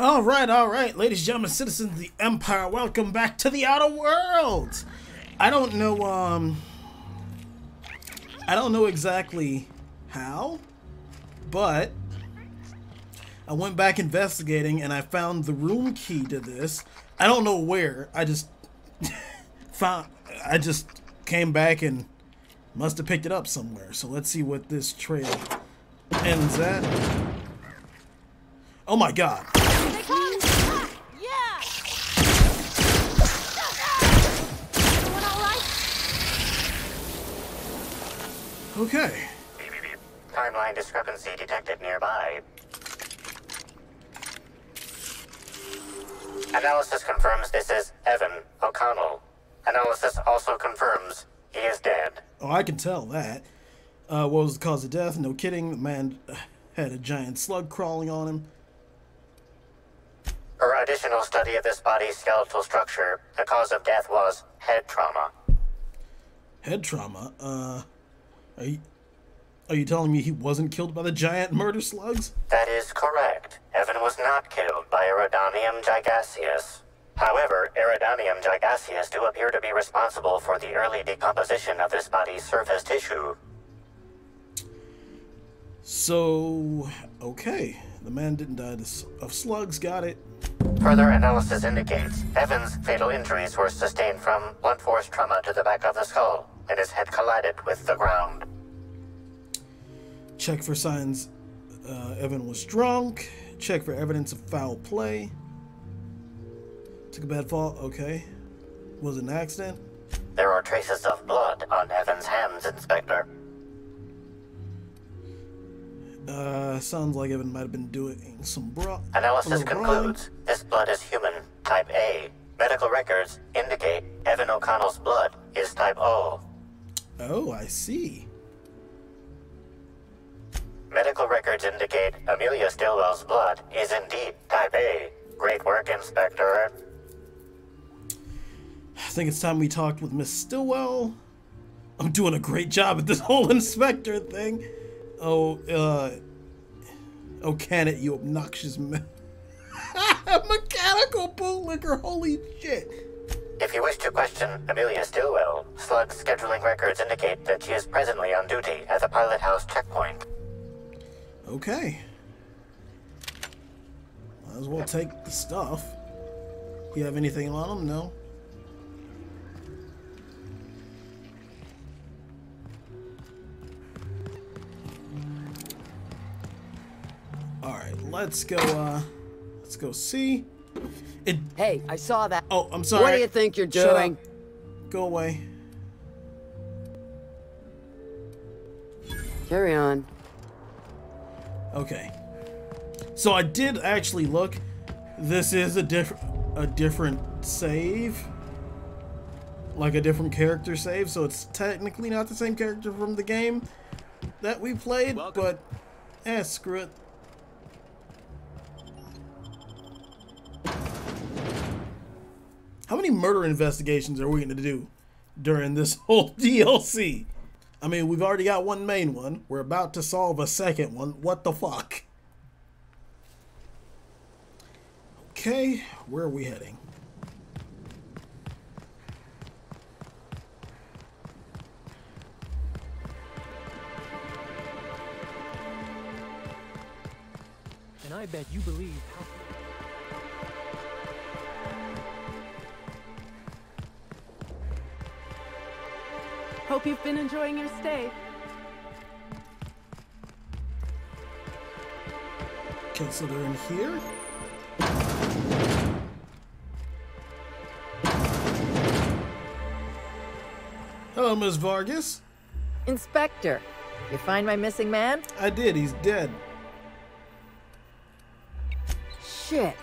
All right, all right, ladies and gentlemen, citizens of the Empire, welcome back to the Outer Worlds. I don't know, um, I don't know exactly how, but I went back investigating and I found the room key to this. I don't know where. I just found. I just came back and must have picked it up somewhere. So let's see what this trail ends at. Oh my god. They come! Ah, Yeah! Everyone all right? Okay. Timeline discrepancy detected nearby. Analysis confirms this is Evan O'Connell. Analysis also confirms he is dead. Oh, I can tell that. Uh, what was the cause of death? No kidding. The man uh, had a giant slug crawling on him. Per additional study of this body's skeletal structure, the cause of death was head trauma. Head trauma. Uh, are you, are you telling me he wasn't killed by the giant murder slugs? That is correct. Evan was not killed by Eridanium gigaseus. However, Eridanium gigaseus do appear to be responsible for the early decomposition of this body's surface tissue. So, okay. The man didn't die of slugs, got it. Further analysis indicates Evan's fatal injuries were sustained from blunt force trauma to the back of the skull, and his head collided with the ground. Check for signs uh, Evan was drunk. Check for evidence of foul play. Took a bad fall, okay. Was it an accident? There are traces of blood on Evan's hands, Inspector. Uh, sounds like Evan might have been doing some bra. Analysis a little wrong. concludes this blood is human, type A. Medical records indicate Evan O'Connell's blood is type O. Oh, I see. Medical records indicate Amelia Stillwell's blood is indeed type A. Great work, Inspector. I think it's time we talked with Miss Stillwell. I'm doing a great job at this whole inspector thing. Oh, uh. Oh, can it, you obnoxious man. Mechanical bootlicker, holy shit. If you wish to question Amelia Stillwell, Slug's scheduling records indicate that she is presently on duty at the pilot house checkpoint. Okay. Might as well take the stuff. You have anything on them? No. Alright, let's go, uh, let's go see. It, Hey, I saw that. oh, I'm sorry. What do you think you're doing? Go away. Carry on. Okay. So I did actually look. This is a different a different save. Like a different character save, so it's technically not the same character from the game that we played, but eh, screw it. How many murder investigations are we going to do during this whole DLC? I mean, we've already got one main one. We're about to solve a second one. What the fuck? Okay, where are we heading? And I bet you believe Hope you've been enjoying your stay. Okay, so they're in here. Hello, Miss Vargas. Inspector, you find my missing man? I did. He's dead. Shit.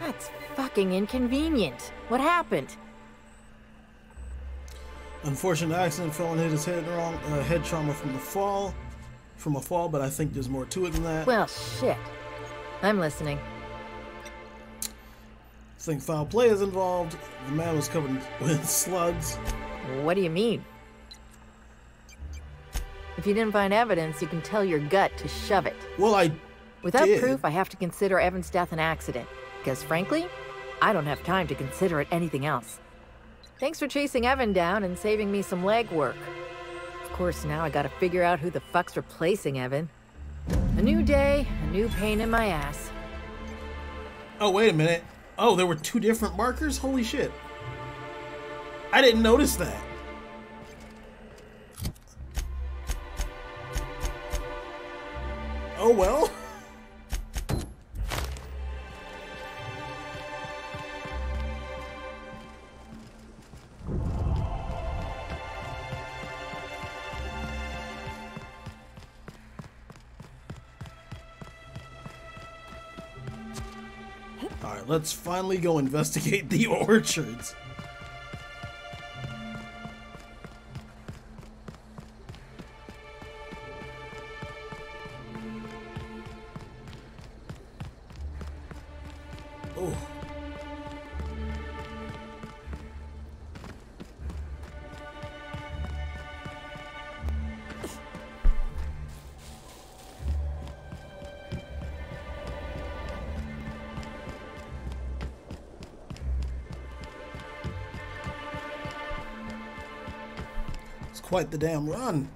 That's fucking inconvenient. What happened? Unfortunate accident. Fell and hit his head wrong. Uh, head trauma from the fall. From a fall, but I think there's more to it than that. Well, shit. I'm listening. think foul play is involved. The man was covered with slugs. What do you mean? If you didn't find evidence, you can tell your gut to shove it. Well, I Without did. proof, I have to consider Evan's death an accident. because frankly, I don't have time to consider it anything else. Thanks for chasing Evan down and saving me some legwork. Of course, now I gotta figure out who the fuck's replacing Evan. A new day, a new pain in my ass. Oh, wait a minute. Oh, there were two different markers? Holy shit. I didn't notice that. Oh, well. let's finally go investigate the orchards. Quite the damn run.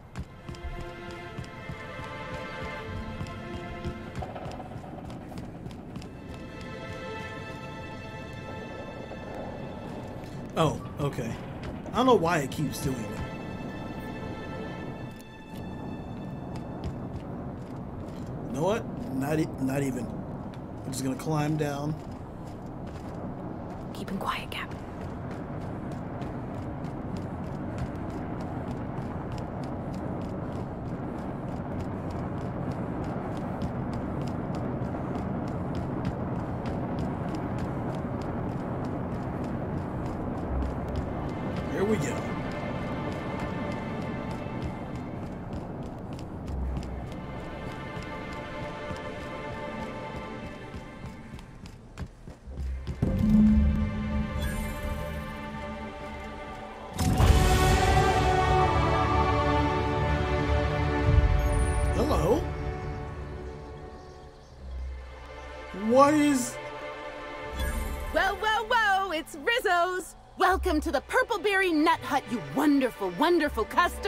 Oh, okay. I don't know why it keeps doing it. You know what? Not e not even. I'm just gonna climb down. Keep him quiet, Cap.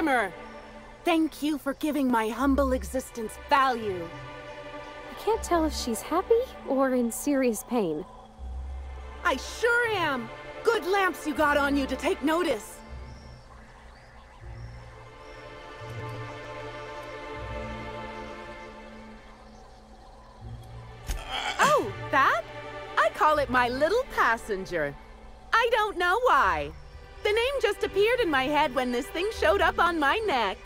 Customer! Thank you for giving my humble existence value. I can't tell if she's happy or in serious pain. I sure am! Good lamps you got on you to take notice. Oh, that? I call it my little passenger. I don't know why. Just appeared in my head when this thing showed up on my neck.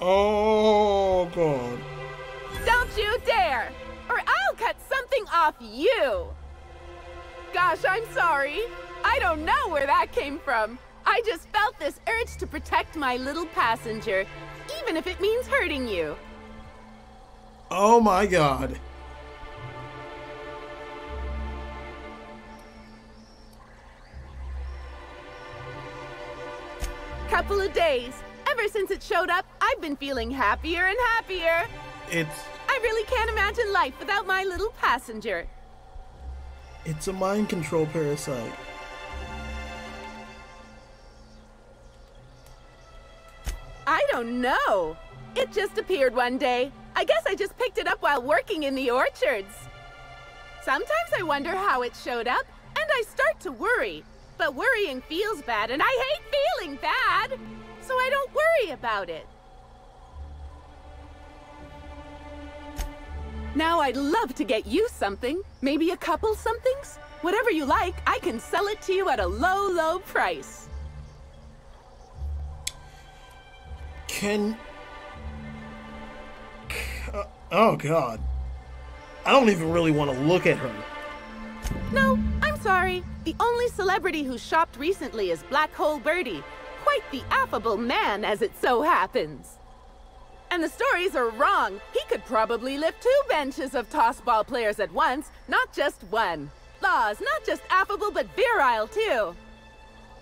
Oh, God. Don't you dare! Or I'll cut something off you! Gosh, I'm sorry. I don't know where that came from. I just felt this urge to protect my little passenger, even if it means hurting you. Oh, my God. Couple of days. Ever since it showed up, I've been feeling happier and happier. It's... I really can't imagine life without my little passenger. It's a mind control parasite. I don't know. It just appeared one day. I guess I just picked it up while working in the orchards. Sometimes I wonder how it showed up, and I start to worry. But worrying feels bad, and I hate feeling bad. So I don't worry about it. Now I'd love to get you something. Maybe a couple somethings? Whatever you like, I can sell it to you at a low, low price. Can... Uh, oh, God. I don't even really want to look at her. No, I'm sorry. The only celebrity who shopped recently is Black Hole Birdie. Quite the affable man, as it so happens. And the stories are wrong. He could probably lift two benches of tossball players at once, not just one. Laws, not just affable, but virile, too.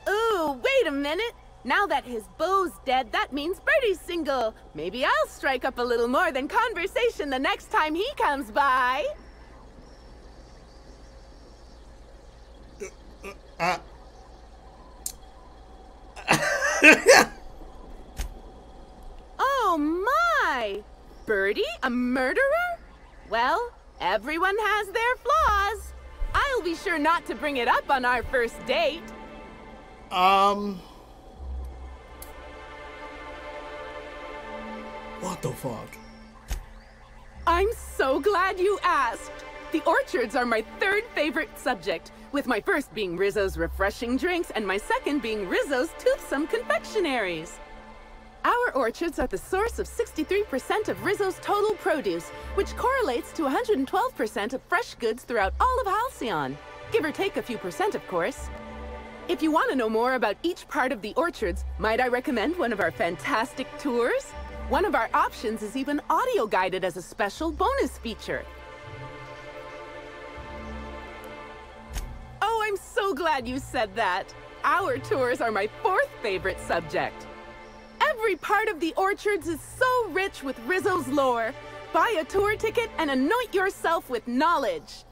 Ooh, wait a minute. Now that his beau's dead, that means Birdie's single. Maybe I'll strike up a little more than conversation the next time he comes by. Uh, oh my! Birdie, a murderer? Well, everyone has their flaws. I'll be sure not to bring it up on our first date. Um... What the fuck? I'm so glad you asked. The orchards are my third favorite subject with my first being Rizzo's refreshing drinks and my second being Rizzo's toothsome confectionaries. Our orchards are the source of 63% of Rizzo's total produce, which correlates to 112% of fresh goods throughout all of Halcyon. Give or take a few percent, of course. If you want to know more about each part of the orchards, might I recommend one of our fantastic tours? One of our options is even audio guided as a special bonus feature. Oh, I'm so glad you said that. Our tours are my fourth favorite subject. Every part of the orchards is so rich with Rizzo's lore. Buy a tour ticket and anoint yourself with knowledge.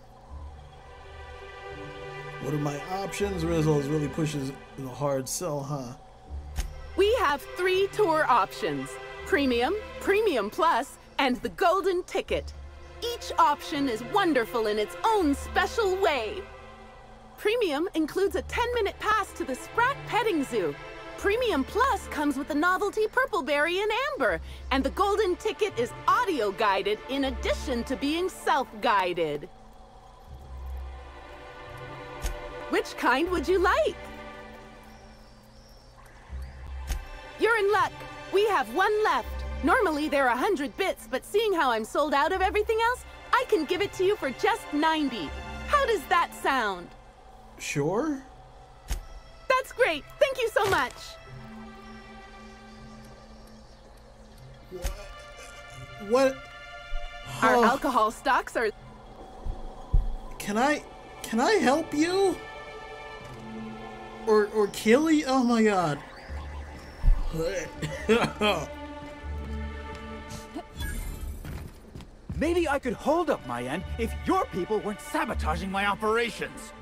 What are my options? Rizzo's really pushes the hard sell, huh? We have three tour options. Premium, Premium Plus, and the Golden Ticket. Each option is wonderful in its own special way. Premium includes a 10-minute pass to the Sprat Petting Zoo. Premium Plus comes with the novelty Purpleberry and Amber, and the Golden Ticket is audio-guided in addition to being self-guided. Which kind would you like? You're in luck. We have one left. Normally there are 100 bits, but seeing how I'm sold out of everything else, I can give it to you for just 90. How does that sound? Sure. That's great. Thank you so much. What? Our Oh, alcohol stocks are Can I? Can I help you? Or or kill you? Oh my god. Maybe I could hold up my end if your people weren't sabotaging my operations.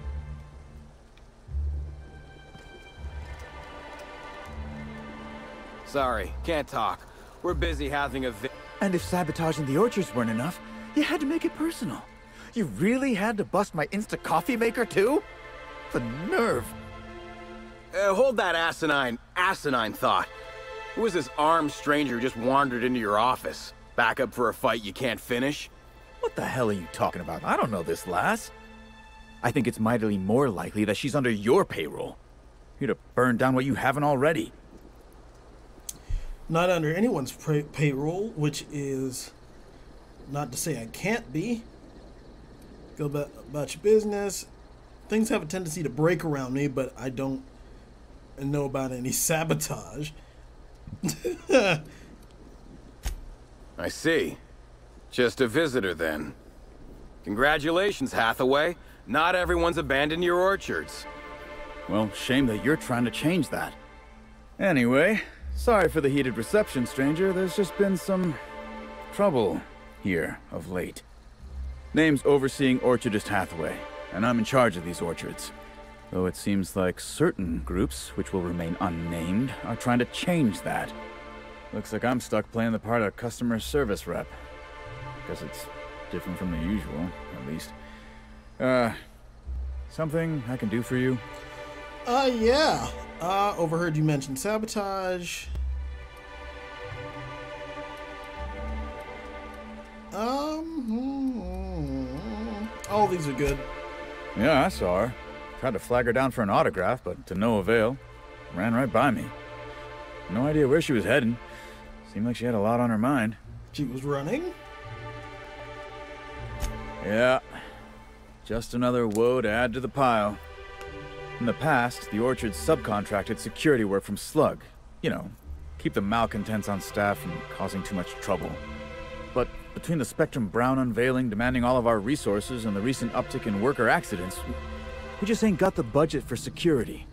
Sorry, can't talk. We're busy having a vi- And if sabotaging the orchards weren't enough, you had to make it personal. You really had to bust my Insta coffee maker too? The nerve. Uh, hold that asinine, asinine thought. Who is this armed stranger who just wandered into your office? Back up for a fight you can't finish? What the hell are you talking about? I don't know this lass. I think it's mightily more likely that she's under your payroll. You'd have burned down what you haven't already. Not under anyone's pay- payroll, which is not to say I can't be. Go about, about your business. Things have a tendency to break around me, but I don't know about any sabotage. I see. Just a visitor then. Congratulations, Hathaway. Not everyone's abandoned your orchards. Well, shame that you're trying to change that. Anyway, sorry for the heated reception, stranger. There's just been some trouble here of late. Name's Overseeing Orchardist Hathaway, and I'm in charge of these orchards. Though it seems like certain groups, which will remain unnamed, are trying to change that. Looks like I'm stuck playing the part of customer service rep. Because it's different from the usual, at least. Uh, something I can do for you? Uh, yeah. Uh, overheard you mention sabotage. Um, hmm, all these are good. Yeah, I saw her. Tried to flag her down for an autograph, but to no avail. Ran right by me. No idea where she was heading. Seemed like she had a lot on her mind. She was running. Yeah. Just another woe to add to the pile. In the past, the orchard subcontracted security work from Slug. You know, keep the malcontents on staff from causing too much trouble. But between the Spectrum Brown unveiling demanding all of our resources and the recent uptick in worker accidents, we just ain't got the budget for security.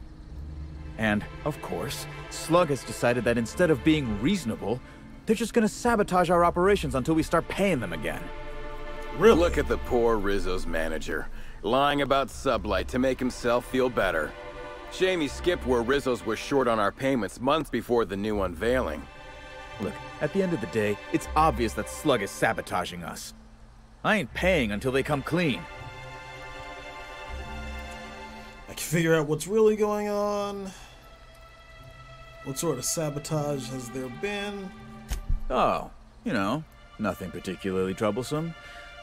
And, of course, Slug has decided that instead of being reasonable, they're just gonna sabotage our operations until we start paying them again. Really? Look at the poor Rizzo's manager, lying about Sublight to make himself feel better. He skipped where Rizzo's was short on our payments months before the new unveiling. Look, at the end of the day, it's obvious that Slug is sabotaging us. I ain't paying until they come clean. I can figure out what's really going on. What sort of sabotage has there been? Oh, you know, nothing particularly troublesome.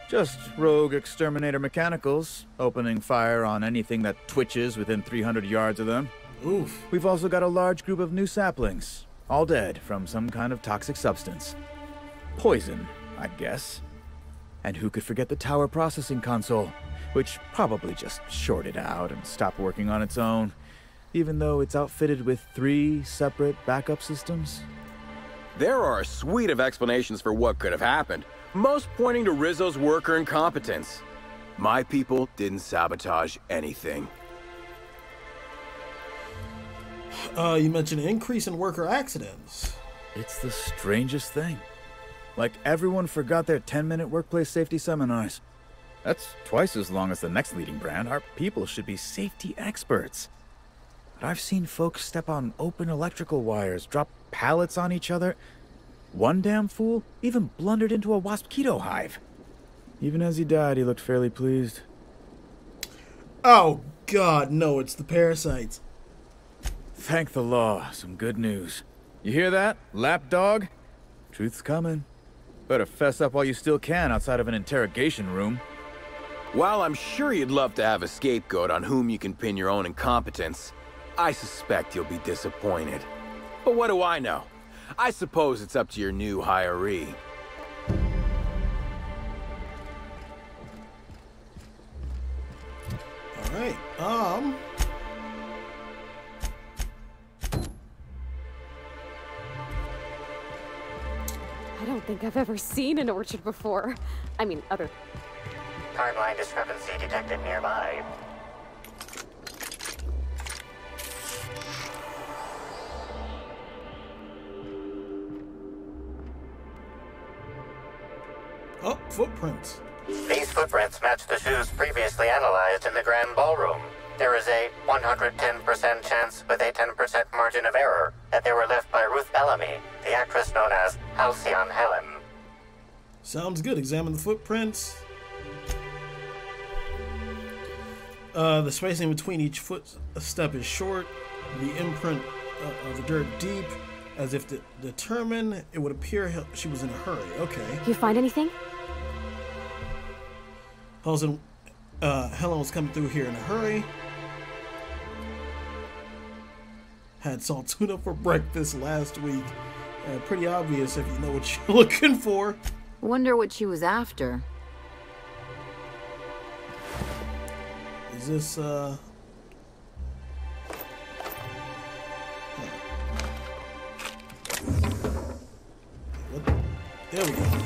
Just rogue exterminator mechanicals, opening fire on anything that twitches within 300 yards of them. Oof. We've also got a large group of new saplings, all dead from some kind of toxic substance. Poison, I guess. And who could forget the tower processing console, which probably just shorted out and stopped working on its own, even though it's outfitted with three separate backup systems? There are a suite of explanations for what could have happened, most pointing to Rizzo's worker incompetence. My people didn't sabotage anything. Uh, you mentioned an increase in worker accidents. It's the strangest thing. Like everyone forgot their 10 minute workplace safety seminars. That's twice as long as the next leading brand. Our people should be safety experts. But I've seen folks step on open electrical wires, drop pallets on each other. One damn fool even blundered into a wasp-keto hive. Even as he died, he looked fairly pleased. Oh, God, no, it's the parasites. Thank the law, some good news. You hear that, lapdog? Truth's coming. Better fess up while you still can outside of an interrogation room. While I'm sure you'd love to have a scapegoat on whom you can pin your own incompetence, I suspect you'll be disappointed. But what do I know? I suppose it's up to your new hiree. All right. Um. I don't think I've ever seen an orchard before. I mean, other. Timeline discrepancy detected nearby. Oh, footprints. These footprints match the shoes previously analyzed in the Grand Ballroom. There is a 110% chance with a 10% margin of error that they were left by Ruth Bellamy, the actress known as Halcyon Helen. Sounds good. Examine the footprints. Uh, the spacing between each footstep is short. The imprint uh, of the dirt deep, as if to determine it would appear she was in a hurry. Okay. You find anything? Helen, uh, Helen was coming through here in a hurry. Had salt tuna for breakfast last week. Uh, pretty obvious if you know what you're looking for. Wonder what she was after. Is this, uh... What? There we go.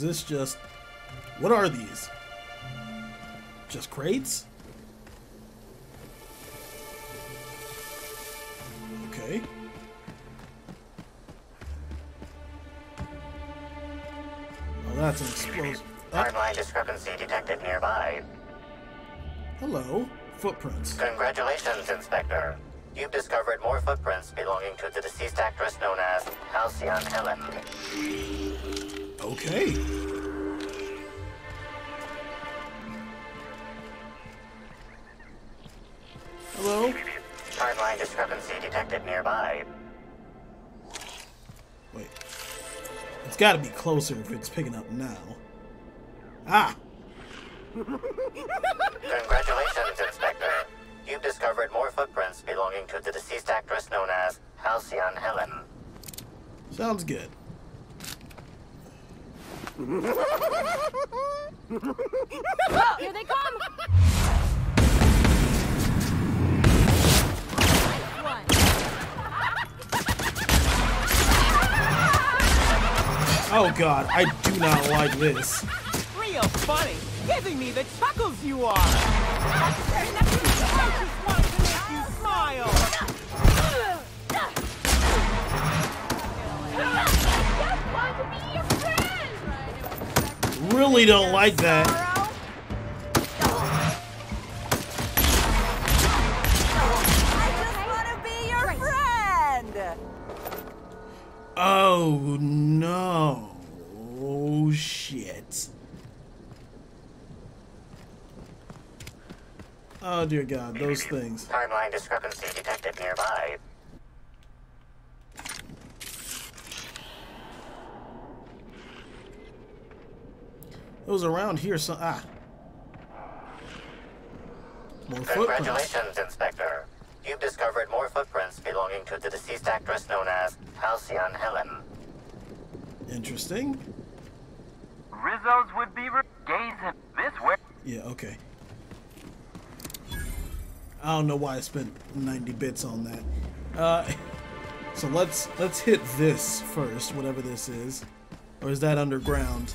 Is this just... What are these? Just crates? Okay. Oh, that's an explosive. Ah, Timeline discrepancy detected nearby. hello. Footprints. Congratulations, Inspector. You've discovered more footprints belonging to the deceased actress known as Halcyon Helen. Okay. Hello? Timeline discrepancy detected nearby. Wait. It's gotta be closer if it's picking up now. Ah! Congratulations, Inspector. You've discovered more footprints belonging to the deceased actress known as Halcyon Helen. Sounds good. Oh, here they come! Oh god, I do not like this. Real funny. Giving me the chuckles you are. Really don't like that. Oh no. Oh shit. Oh dear god, those things. Timeline discrepancy detected nearby. It was around here, so ah. More footprints. Congratulations, Inspector. You've discovered more footprints belonging to the deceased actress known as Halcyon Helen. Interesting. Rizzo's would be gazing this way. Yeah, okay. I don't know why I spent 90 bits on that. Uh, so let's let's hit this first, whatever this is. Or is that underground?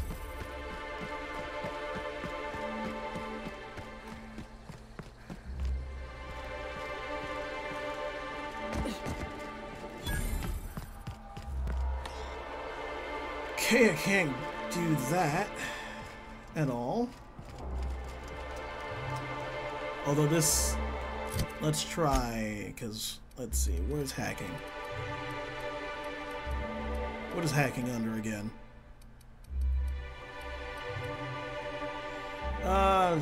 Okay, I can't do that at all. Although this, let's try, because, let's see, where's hacking? What is hacking under again? Uh,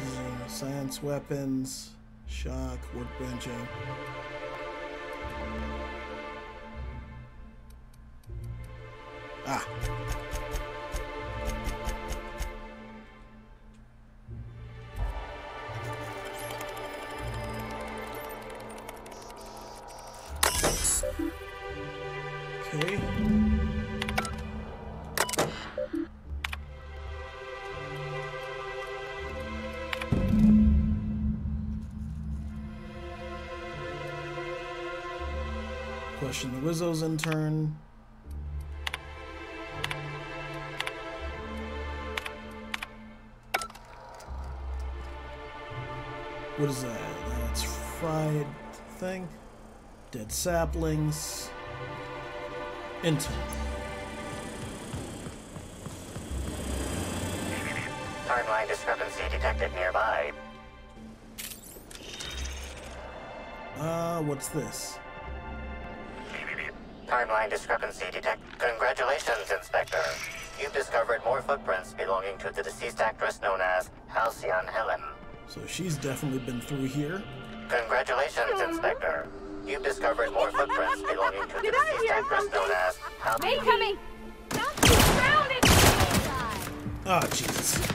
science weapons, shock, workbenching. Ah. Wizzo's intern. What is that? That's fried thing. Dead saplings. Intern. Timeline discrepancy detected nearby. Uh, what's this? Timeline discrepancy detect. Congratulations, Inspector. You've discovered more footprints belonging to the deceased actress known as Halcyon Helen. So she's definitely been through here. Congratulations, Inspector. You've discovered more footprints belonging to the deceased actress known as Halcyon. Incoming! Oh, ah, Jesus.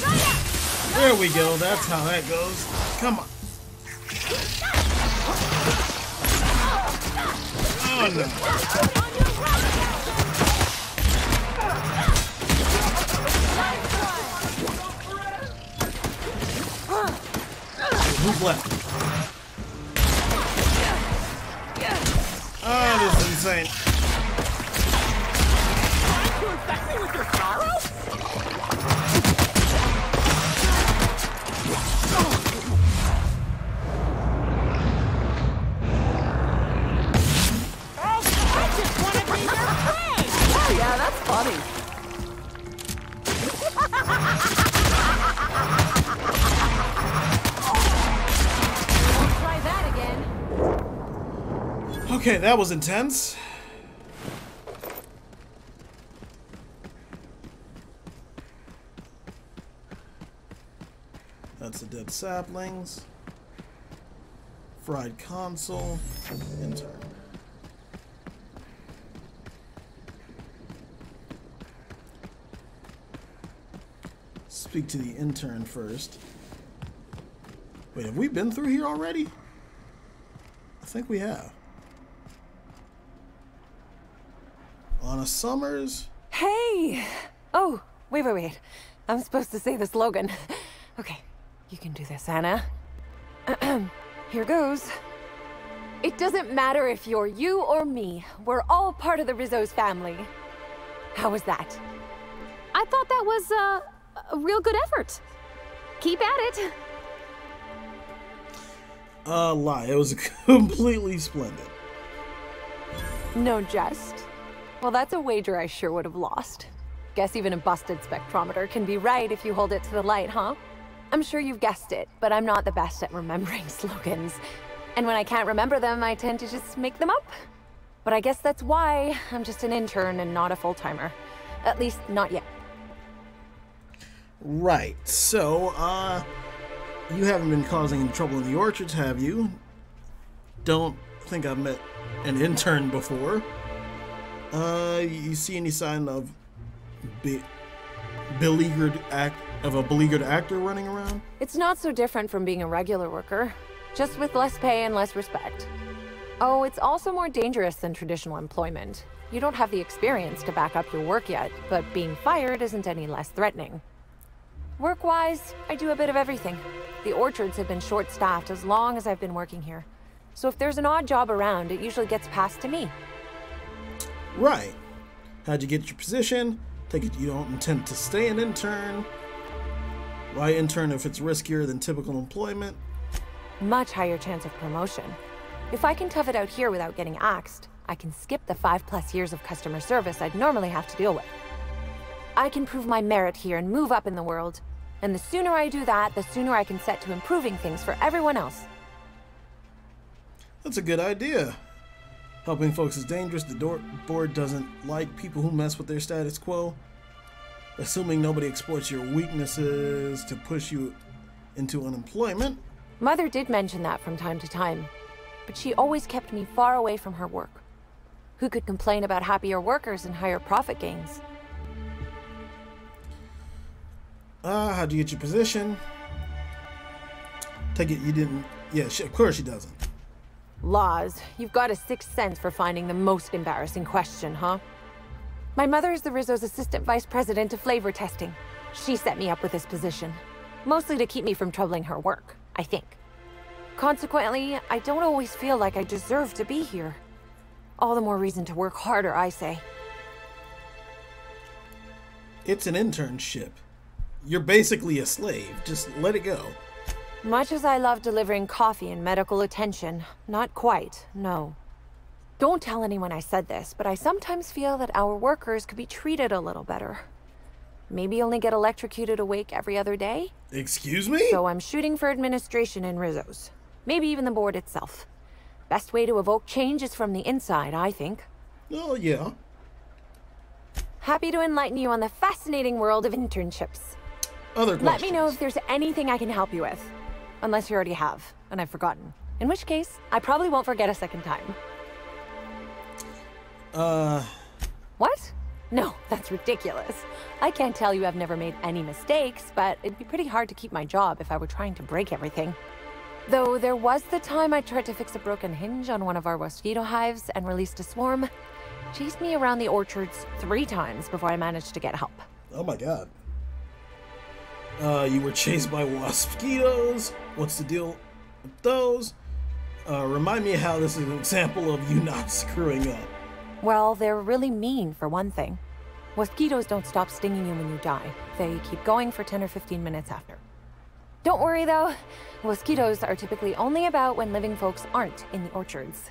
There we go. That's how that goes. Come on. Oh, no. Move left. Oh, this is insane. You infect me with your sorrow? Funny. That. Okay, that was intense. That's the dead saplings. Fried console. Intern. Speak to the intern first. Wait, have we been through here already? I think we have. Lana Summers. Hey! Oh, wait, wait, wait. I'm supposed to say the slogan. Okay, you can do this, Anna. Here goes. It doesn't matter if you're you or me. We're all part of the Rizzo's family. How was that? I thought that was uh, a real good effort. Keep at it. Uh, lie. It was completely splendid. No jest. Well, that's a wager I sure would have lost. Guess even a busted spectrometer can be right if you hold it to the light, huh? I'm sure you've guessed it, but I'm not the best at remembering slogans. And when I can't remember them, I tend to just make them up. But I guess that's why I'm just an intern and not a full-timer. At least, not yet. Right. So, uh, you haven't been causing any trouble in the orchards, have you? Don't think I've met an intern before. Uh, you see any sign of be beleaguered act of a beleaguered actor running around? It's not so different from being a regular worker, just with less pay and less respect. Oh, it's also more dangerous than traditional employment. You don't have the experience to back up your work yet, but being fired isn't any less threatening. Work-wise, I do a bit of everything. The orchards have been short-staffed as long as I've been working here. So if there's an odd job around, it usually gets passed to me. Right. How'd you get your position? Take it you don't intend to stay an intern. Why intern if it's riskier than typical employment? Much higher chance of promotion. If I can tough it out here without getting axed, I can skip the five plus years of customer service I'd normally have to deal with. I can prove my merit here and move up in the world. And the sooner I do that, the sooner I can set to improving things for everyone else. That's a good idea. Helping folks is dangerous. The board doesn't like people who mess with their status quo. Assuming nobody exploits your weaknesses to push you into unemployment. Mother did mention that from time to time, but she always kept me far away from her work. Who could complain about happier workers and higher profit gains? Uh, how'd you get your position? Take it you didn't. Yeah, she, of course she doesn't. Laws, you've got a sixth sense for finding the most embarrassing question, huh? My mother is the Rizzo's assistant vice president of flavor testing. She set me up with this position. Mostly to keep me from troubling her work, I think. Consequently, I don't always feel like I deserve to be here. All the more reason to work harder, I say. It's an internship. You're basically a slave. Just let it go. Much as I love delivering coffee and medical attention, not quite, no. Don't tell anyone I said this, but I sometimes feel that our workers could be treated a little better. Maybe only get electrocuted awake every other day? Excuse me? So I'm shooting for administration in Rizzo's. Maybe even the board itself. Best way to evoke change is from the inside, I think. Oh, yeah. Happy to enlighten you on the fascinating world of internships. Other questions? Let me know if there's anything I can help you with. Unless you already have, and I've forgotten. In which case, I probably won't forget a second time. Uh... What? No, that's ridiculous. I can't tell you I've never made any mistakes, but it'd be pretty hard to keep my job if I were trying to break everything. Though there was the time I tried to fix a broken hinge on one of our mosquito hives and released a swarm. Chased me around the orchards three times before I managed to get help. Oh my god. Uh, you were chased by mosquitoes. What's the deal with those? Uh, remind me how this is an example of you not screwing up. Well, they're really mean, for one thing. Mosquitoes don't stop stinging you when you die. They keep going for 10 or 15 minutes after. Don't worry, though. Mosquitoes are typically only about when living folks aren't in the orchards.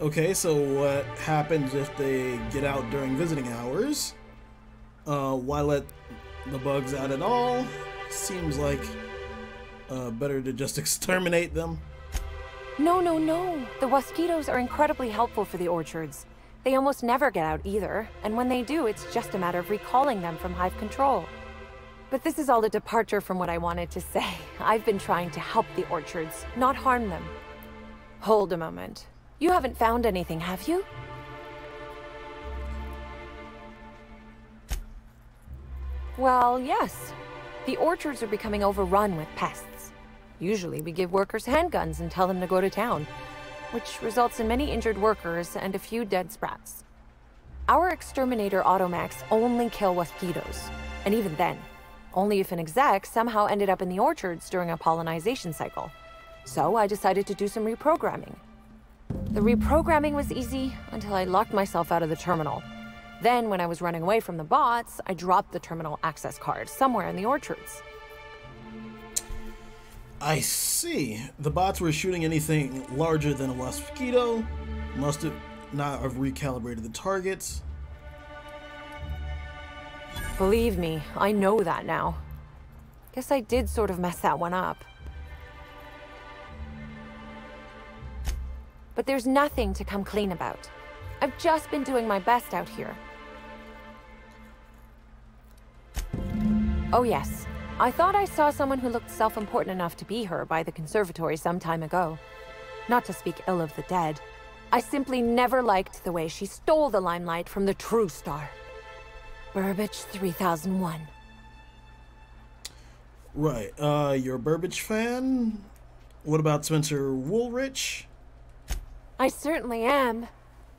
Okay, so what happens if they get out during visiting hours? Uh, why let the bugs out at all. Seems like uh, better to just exterminate them. No, no, no. The mosquitoes are incredibly helpful for the orchards. They almost never get out either, and when they do, it's just a matter of recalling them from hive control. But this is all a departure from what I wanted to say. I've been trying to help the orchards, not harm them. Hold a moment. You haven't found anything, have you? Well, yes. The orchards are becoming overrun with pests. Usually we give workers handguns and tell them to go to town, which results in many injured workers and a few dead sprats. Our exterminator Automax only kill mosquitoes, and even then, only if an exec somehow ended up in the orchards during a pollinization cycle. So I decided to do some reprogramming. The reprogramming was easy until I locked myself out of the terminal then, when I was running away from the bots, I dropped the terminal access card somewhere in the orchards. I see. The bots were shooting anything larger than a mosquito. Must have not have recalibrated the targets. Believe me, I know that now. Guess I did sort of mess that one up. But there's nothing to come clean about. I've just been doing my best out here. Oh yes, I thought I saw someone who looked self-important enough to be her by the conservatory some time ago. Not to speak ill of the dead. I simply never liked the way she stole the limelight from the true star. Burbage 3001. Right. Uh, you're a Burbage fan? What about Spencer Woolrich? I certainly am.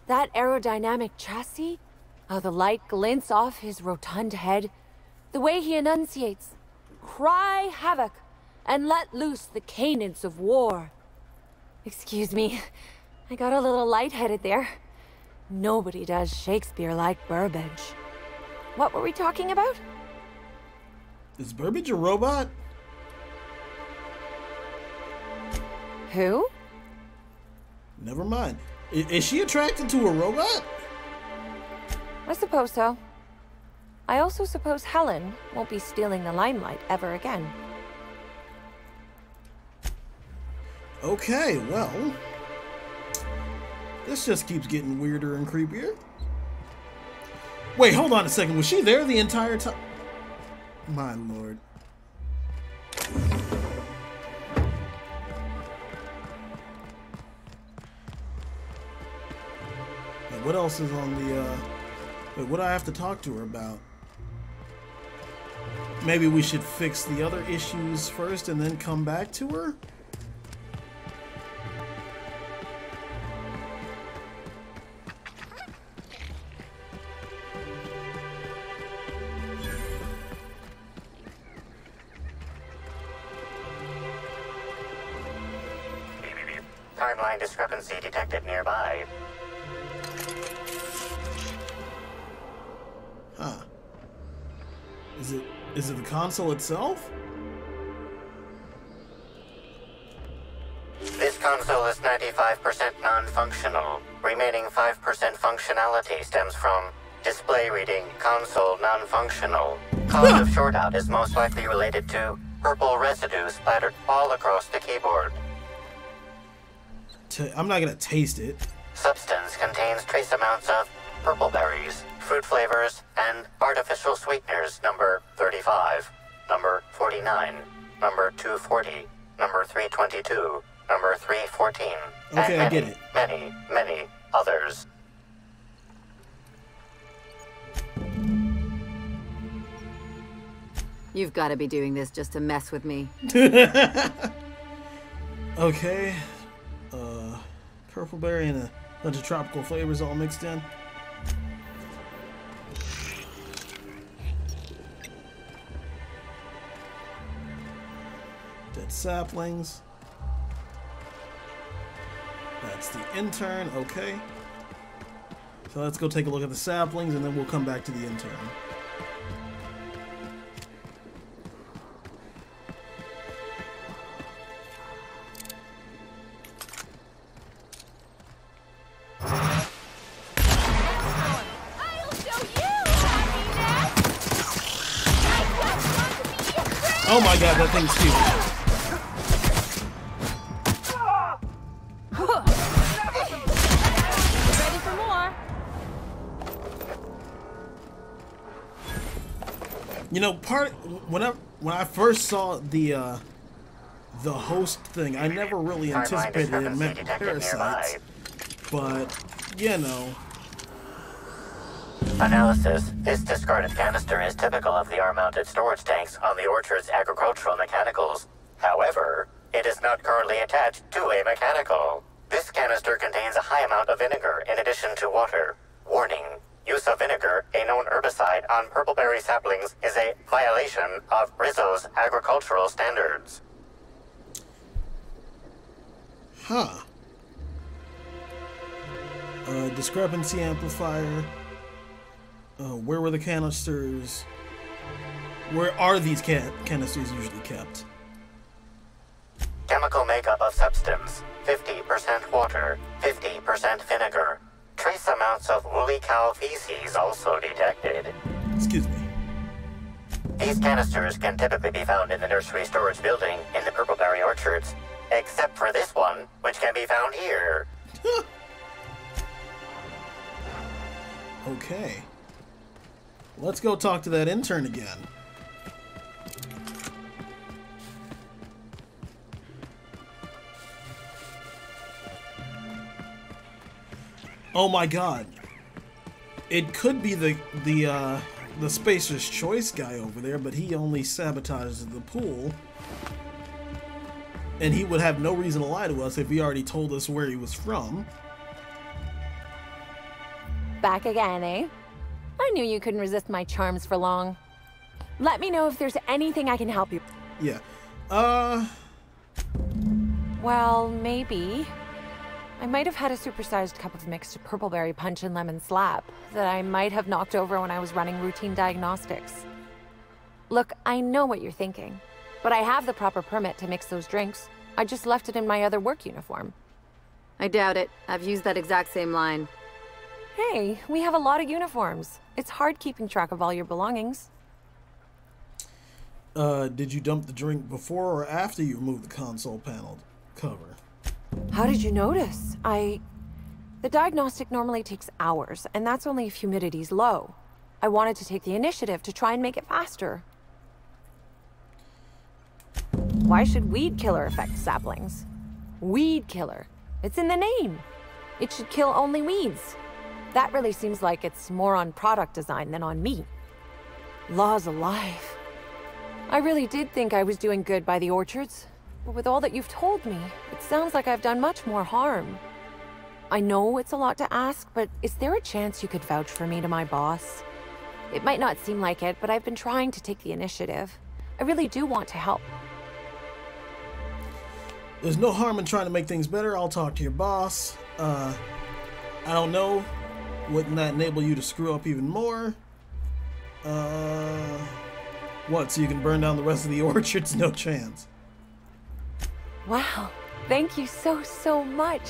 That aerodynamic chassis, how the light glints off his rotund head, the way he enunciates, cry havoc, and let loose the canids of war. Excuse me, I got a little lightheaded there. Nobody does Shakespeare like Burbage. What were we talking about? Is Burbage a robot? Who? Never mind. I is she attracted to a robot? I suppose so. I also suppose Helen won't be stealing the limelight ever again. Okay, well. This just keeps getting weirder and creepier. Wait, hold on a second. Was she there the entire time? My lord. What else is on the, uh... Wait, what do I have to talk to her about? Maybe we should fix the other issues first and then come back to her? Timeline discrepancy detected nearby. Huh. Is it is it the console itself? This console is 95% non-functional. Remaining 5% functionality stems from display reading console non-functional. Cause of shortout is most likely related to purple residue splattered all across the keyboard. i I'm not gonna taste it. Substance contains trace amounts of purple berries, fruit flavors, and artificial sweeteners number 35, number 49, number 240, number 322, number 314, and Okay, I get it. many, many others. You've got to be doing this just to mess with me. Okay. Uh, purple berry and a bunch of tropical flavors all mixed in. Dead saplings. That's the intern, okay. So let's go take a look at the saplings and then we'll come back to the intern. Oh my god, that thing's huge. You know, part when I when I first saw the uh, the host thing, I never really anticipated it meant parasites, but you know, Analysis. This discarded canister is typical of the R-mounted storage tanks on the Orchard's agricultural mechanicals. However, it is not currently attached to a mechanical. This canister contains a high amount of vinegar in addition to water. Warning. Use of vinegar, a known herbicide on purpleberry saplings, is a violation of Rizzo's agricultural standards. huh? Uh, discrepancy amplifier. Uh, where were the canisters? Where are these can- canisters usually kept? Chemical makeup of substance 50% water, 50% vinegar. Trace amounts of woolly cow feces also detected. Excuse me. These canisters can typically be found in the nursery storage building in the Purpleberry Orchards, except for this one, which can be found here. Okay. Let's go talk to that intern again. Oh my god. It could be the the uh the Spacer's Choice guy over there, but he only sabotages the pool. And he would have no reason to lie to us if he already told us where he was from. Back again, eh? I knew you couldn't resist my charms for long. Let me know if there's anything I can help you. Yeah. Uh. Well, maybe. I might have had a supersized cup of mixed purpleberry punch and lemon slap that I might have knocked over when I was running routine diagnostics. Look, I know what you're thinking, but I have the proper permit to mix those drinks. I just left it in my other work uniform. I doubt it. I've used that exact same line. Hey, we have a lot of uniforms. It's hard keeping track of all your belongings. Uh, did you dump the drink before or after you removed the console panel cover? How did you notice? I... The diagnostic normally takes hours, and that's only if humidity's low. I wanted to take the initiative to try and make it faster. Why should weed killer affect saplings? Weed killer. It's in the name. It should kill only weeds. That really seems like it's more on product design than on me. Law's alive. I really did think I was doing good by the orchards, but with all that you've told me, it sounds like I've done much more harm. I know it's a lot to ask, but is there a chance you could vouch for me to my boss? It might not seem like it, but I've been trying to take the initiative. I really do want to help. There's no harm in trying to make things better. I'll talk to your boss. Uh, I don't know. Wouldn't that enable you to screw up even more? Uh, what, so you can burn down the rest of the orchards? No chance. Wow. Thank you so, so much.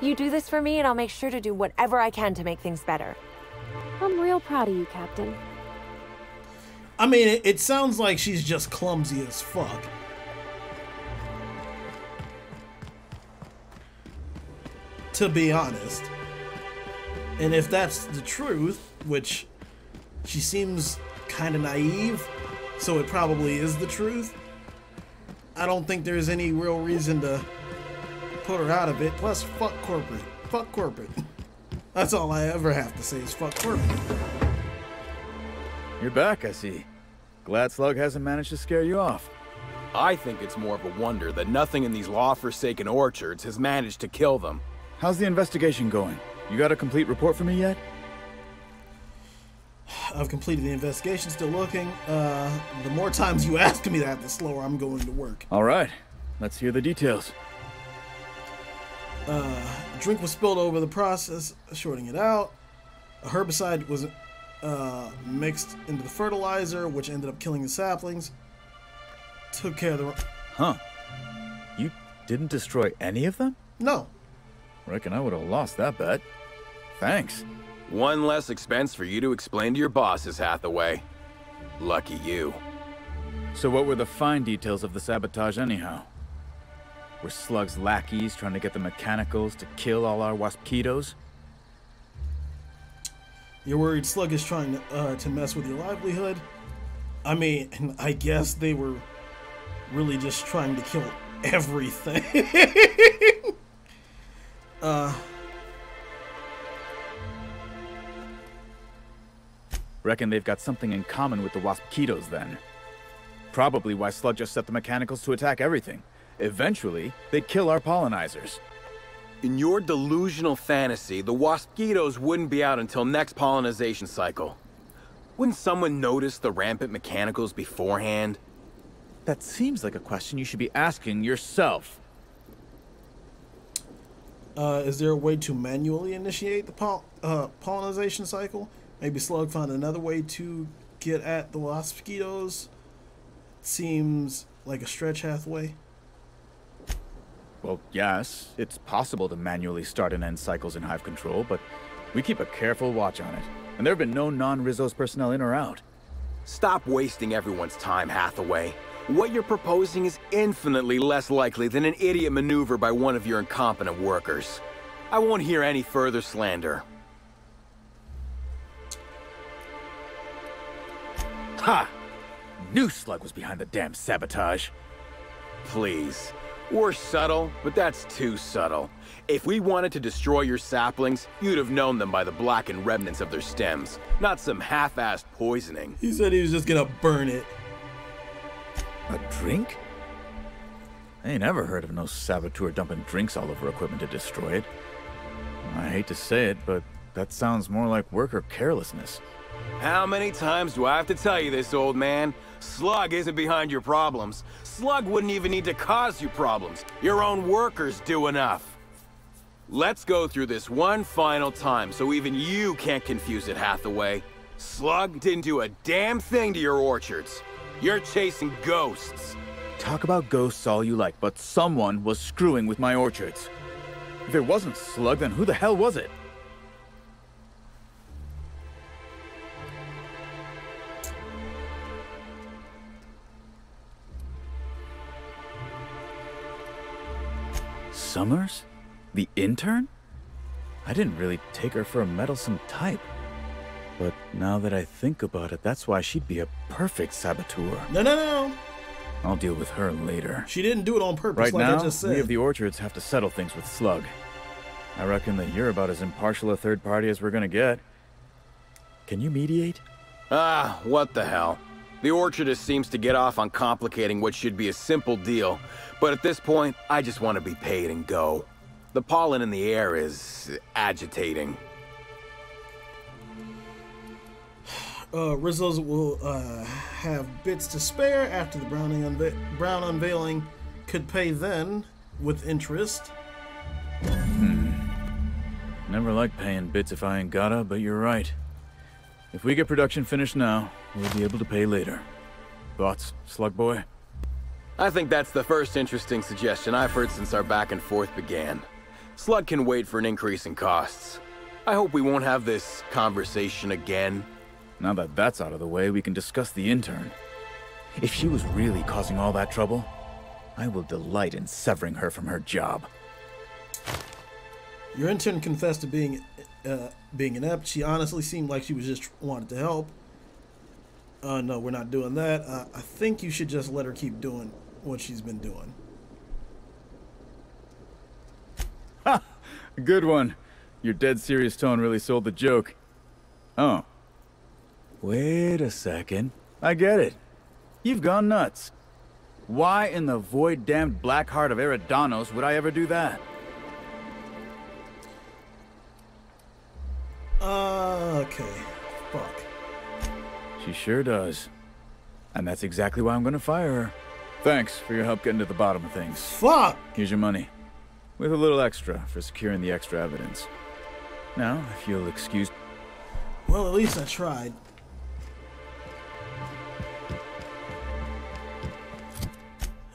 You do this for me, and I'll make sure to do whatever I can to make things better. I'm real proud of you, Captain. I mean, it, it sounds like she's just clumsy as fuck. To be honest. And if that's the truth, which she seems kind of naive, so it probably is the truth, I don't think there's any real reason to put her out of it. Plus, fuck corporate. Fuck corporate. That's all I ever have to say is fuck corporate. You're back, I see. Glad Slug hasn't managed to scare you off. I think it's more of a wonder that nothing in these law-forsaken orchards has managed to kill them. How's the investigation going? You got a complete report for me yet? I've completed the investigation, still looking. Uh, the more times you ask me that, the slower I'm going to work. All right, let's hear the details. Uh, drink was spilled over the process, shorting it out. A herbicide was uh, mixed into the fertilizer, which ended up killing the saplings. Took care of the. Huh. You didn't destroy any of them? No. Reckon I would have lost that bet. Thanks. One less expense for you to explain to your bosses, Hathaway. Lucky you. So what were the fine details of the sabotage anyhow? Were Slug's lackeys trying to get the mechanicals to kill all our waspitos? You're worried Slug is trying to, uh, to mess with your livelihood? I mean, I guess they were really just trying to kill everything. uh, Reckon they've got something in common with the Waspitos then. Probably why Slug just set the mechanicals to attack everything. Eventually, they'd kill our pollinizers. In your delusional fantasy, the Waspitos wouldn't be out until next pollinization cycle. Wouldn't someone notice the rampant mechanicals beforehand? That seems like a question you should be asking yourself. Uh, is there a way to manually initiate the pol uh, pollinization cycle? Maybe Slug found another way to get at the mosquitoes. Seems like a stretch Hathaway. Well, yes, it's possible to manually start and end cycles in Hive Control, but we keep a careful watch on it. And there have been no non-Rizzo's personnel in or out. Stop wasting everyone's time, Hathaway. What you're proposing is infinitely less likely than an idiot maneuver by one of your incompetent workers. I won't hear any further slander. Ha! New Slug was behind the damn sabotage. Please. We're subtle, but that's too subtle. If we wanted to destroy your saplings, you'd have known them by the blackened remnants of their stems, not some half-assed poisoning. He said he was just gonna burn it. A drink? I ain't ever heard of no saboteur dumping drinks all over equipment to destroy it. I hate to say it, but that sounds more like worker carelessness. How many times do I have to tell you this, old man? Slug isn't behind your problems. Slug wouldn't even need to cause you problems. Your own workers do enough. Let's go through this one final time so even you can't confuse it, Hathaway. Slug didn't do a damn thing to your orchards. You're chasing ghosts. Talk about ghosts all you like, but someone was screwing with my orchards. If it wasn't Slug, then who the hell was it? Summers? The intern? I didn't really take her for a meddlesome type. But now that I think about it, that's why she'd be a perfect saboteur. No, no, no. I'll deal with her later. She didn't do it on purpose, Right like now, I just said. we of the Orchards have to settle things with Slug. I reckon that you're about as impartial a third party as we're gonna get. Can you mediate? Ah, what the hell. The Orchardist seems to get off on complicating what should be a simple deal, but at this point, I just want to be paid and go. The pollen in the air is agitating. uh, Rizzo's will uh, have bits to spare after the Browning unve- Brown unveiling. Could pay then with interest. Hmm. Never like paying bits if I ain't gotta, but you're right. If we get production finished now, we'll be able to pay later. Thoughts, Slug Boy? I think that's the first interesting suggestion I've heard since our back and forth began. Slug can wait for an increase in costs. I hope we won't have this conversation again. Now that that's out of the way, we can discuss the intern. If she was really causing all that trouble, I will delight in severing her from her job. Your intern confessed to being uh, being inept. She honestly seemed like she was just wanted to help. Uh, no, we're not doing that. Uh, I think you should just let her keep doing what she's been doing. Ha! Good one. Your dead serious tone really sold the joke. Oh. Wait a second. I get it. You've gone nuts. Why in the void damned black heart of Eridanos would I ever do that? Uh, okay. Fuck. She sure does. And that's exactly why I'm gonna fire her. Thanks for your help getting to the bottom of things. Fuck! Here's your money. With a little extra for securing the extra evidence. Now, if you'll excuse... Well, at least I tried.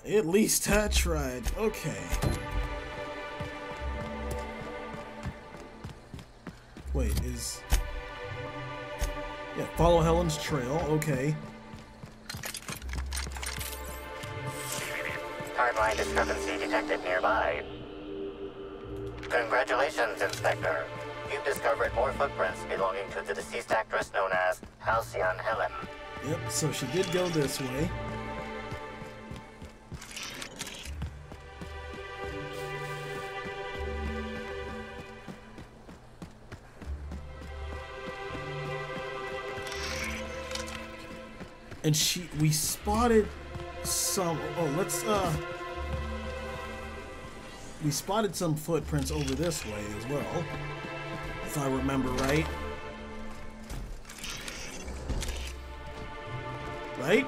At least I tried. Okay. Wait, is... Yeah, follow Helen's trail. Okay. Timeline discrepancy detected nearby. Congratulations, Inspector. You've discovered more footprints belonging to the deceased actress known as Halcyon Helen. Yep, so she did go this way. And she, we spotted some, oh, let's, uh, we spotted some footprints over this way as well, if I remember right. Right?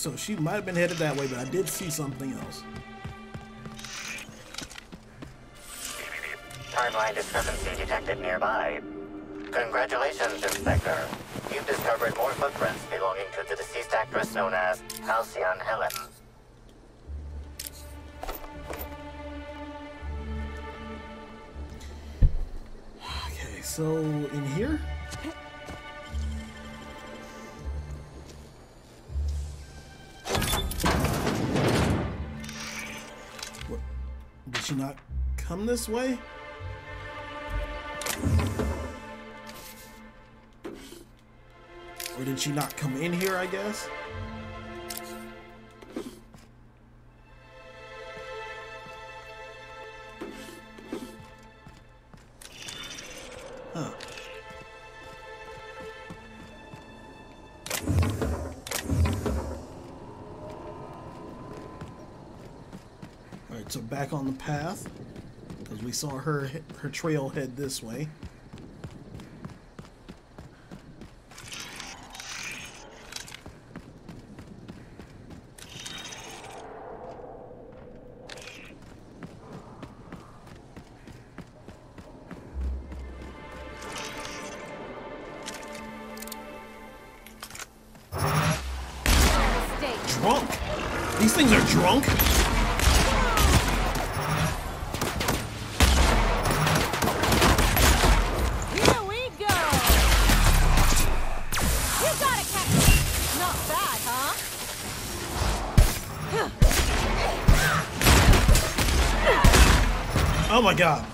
So she might have been headed that way, but I did see something else. Timeline discrepancy detected nearby. Congratulations, Inspector. You've discovered more footprints belonging to the deceased actress known as Halcyon Helen. Okay, so in here? Come this way? Or did she not come in here, I guess? We saw her her trail head this way. Oh my god.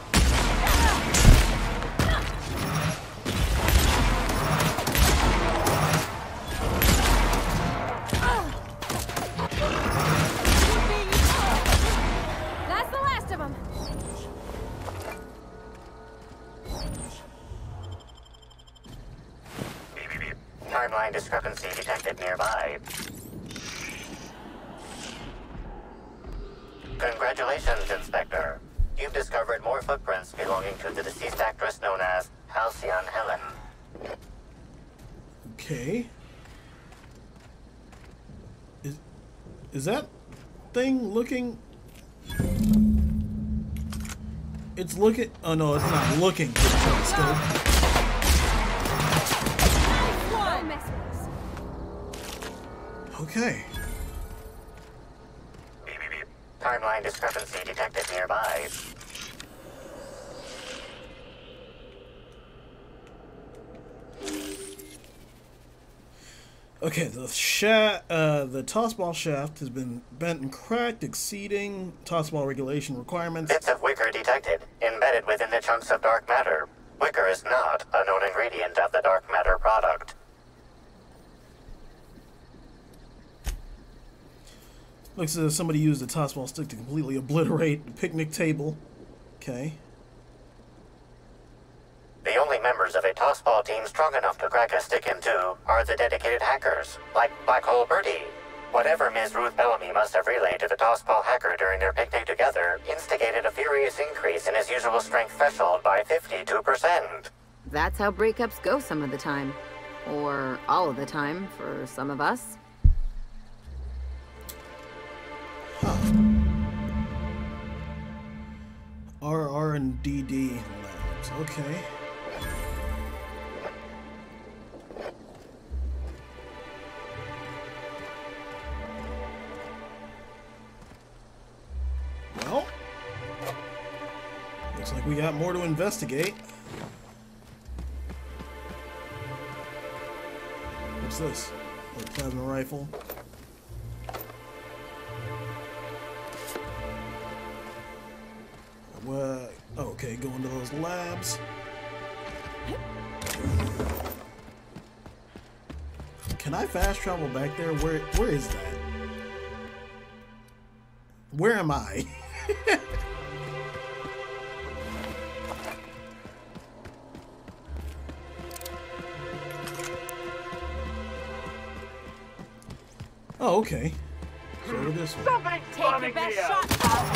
Congratulations, Inspector. You've discovered more footprints belonging to the deceased actress known as Halcyon Helen. Okay. Is is that thing looking? It's looking. Oh no, it's not looking. through Okay. Timeline discrepancy detected nearby. Okay, the sha uh, the tossball shaft has been bent and cracked, exceeding tossball regulation requirements. Bits of wicker detected, embedded within the chunks of dark matter. Wicker is not a known ingredient of the dark matter product. Looks as if somebody used a tossball stick to completely obliterate the picnic table. Okay. The only members of a tossball team strong enough to crack a stick in two are the dedicated hackers, like Black Hole Birdie. Whatever Ms. Ruth Bellamy must have relayed to the tossball hacker during their picnic together instigated a furious increase in his usual strength threshold by 52%. That's how breakups go some of the time. Or all of the time for some of us. RR and DD labs. Okay. Well, looks like we got more to investigate. What's this? A plasma rifle. Okay, go into those labs. Can I fast travel back there? Where where is that? Where am I? oh, okay. So this. Somebody Take your best shot!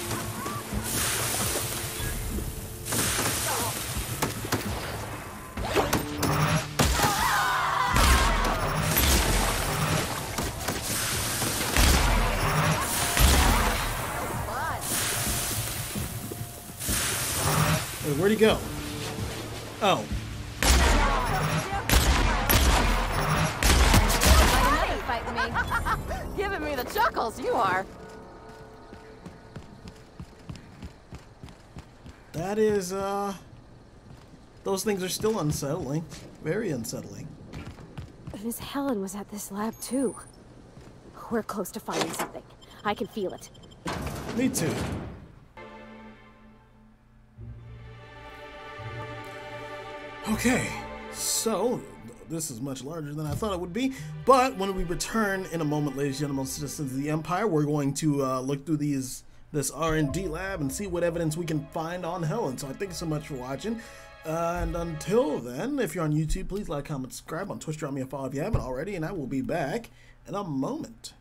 Go? Oh. Giving me the chuckles, you are. That is, uh... Those things are still unsettling. Very unsettling. Miss Helen was at this lab too. We're close to finding something. I can feel it. Me too. Okay, so this is much larger than I thought it would be. But when we return in a moment, ladies and gentlemen, citizens of the Empire, we're going to uh, look through these this R&D lab and see what evidence we can find on Helen. So I thank you so much for watching. Uh, and until then, if you're on YouTube, please like, comment, subscribe. On Twitch, drop me a follow if you haven't already. And I will be back in a moment.